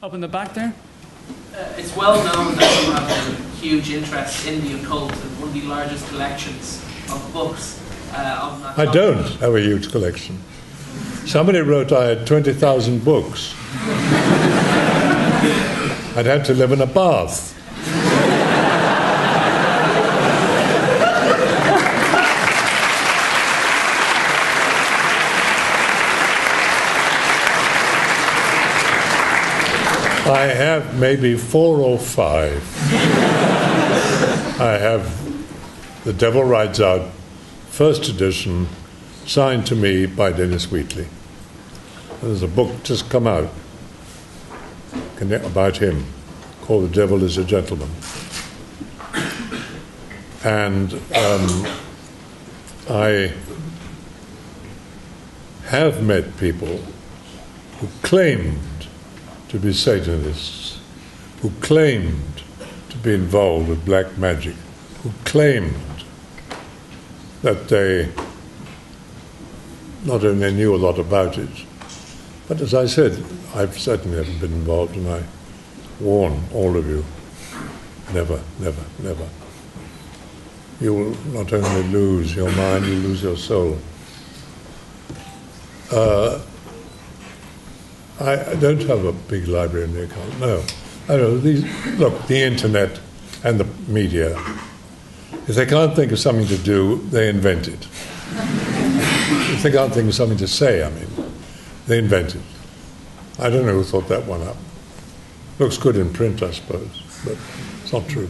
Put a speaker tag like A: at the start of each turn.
A: Up in the back there?
B: Uh, it's well known that you have a huge interest in the occult and one of the largest collections of books uh, of that
C: I
B: topic.
C: don't have a huge collection. Somebody wrote I had 20,000 books. I'd have to live in a bath. I have maybe four or five. I have The Devil Rides Out, first edition, signed to me by Dennis Wheatley. There's a book just come out about him called The Devil is a Gentleman. And um, I have met people who claimed to be Satanists, who claimed to be involved with black magic, who claimed that they not only knew a lot about it, but as I said, I've certainly never been involved, and I warn all of you never, never, never. You will not only lose your mind, you lose your soul. Uh, I, I don't have a big library in the occult. No, I know these. Look, the internet and the media. If they can't think of something to do, they invent it. if they can't think of something to say, I mean, they invent it. I don't know who thought that one up. Looks good in print, I suppose, but it's not true.